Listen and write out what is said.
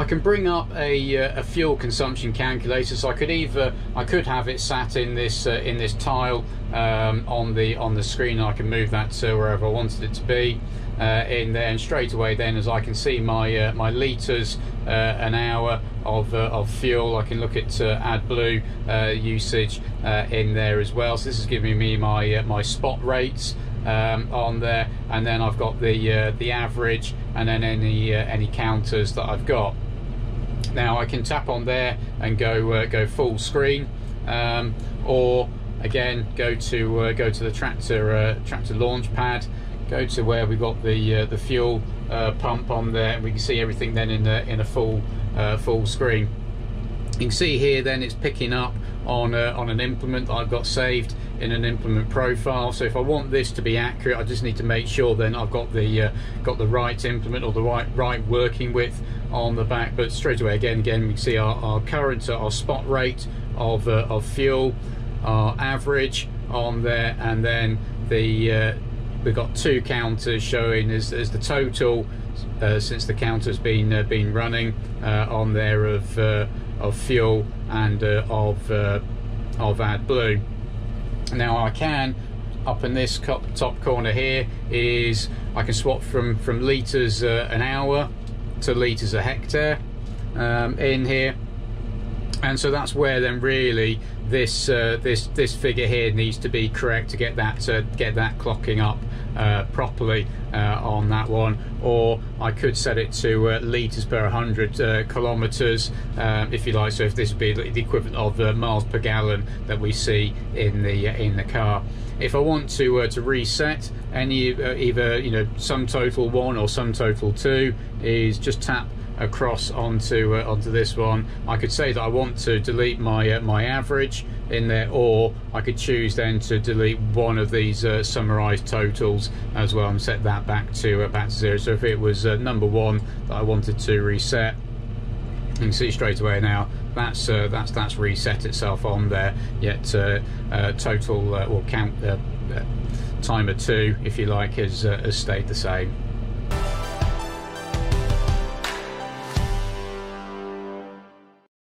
I can bring up a, uh, a fuel consumption calculator. So I could either I could have it sat in this uh, in this tile um, on the on the screen. I can move that to wherever I wanted it to be uh, in there, and straight away then, as I can see my uh, my liters uh, an hour of uh, of fuel, I can look at AdBlue usage in there as well. So this is giving me my my spot rates um, on there, and then I've got the the average, and then any any counters that I've got. Now I can tap on there and go uh, go full screen, um, or again go to uh, go to the tractor uh, tractor launch pad, go to where we've got the uh, the fuel pump on there, and we can see everything then in a, in a full full screen. You can see here then it's picking up on on an implement that I've got saved in an implement profile. So if I want this to be accurate, I just need to make sure then I've got the uh, got the right implement or the right right working width on the back. But straight away, again, again, we see our, our current, uh, our spot rate of uh, of fuel, our average on there, and then the uh, we've got two counters showing as, as the total uh, since the counter's been been running on there of of fuel and of of AdBlue. Now I can, up in this top corner here, is I can swap from, from litres uh, an hour to litres a hectare um, in here. And so that's where then really this uh, this this figure here needs to be correct to get that uh, get that clocking up uh, properly uh, on that one. Or I could set it to uh, litres per 100 uh, kilometres um, if you like. So if this would be the equivalent of uh, miles per gallon that we see in the in the car. If I want to to reset any either you know sum total one or sum total two is just tap across onto uh, onto this one. I could say that I want to delete my uh, my average in there, or I could choose then to delete one of these uh, summarized totals as well and set that back to uh, back to zero. So if it was uh, number one that I wanted to reset, you can see straight away now that's uh, that's that's reset itself on there. Yet total or count timer two, if you like, has has stayed the same.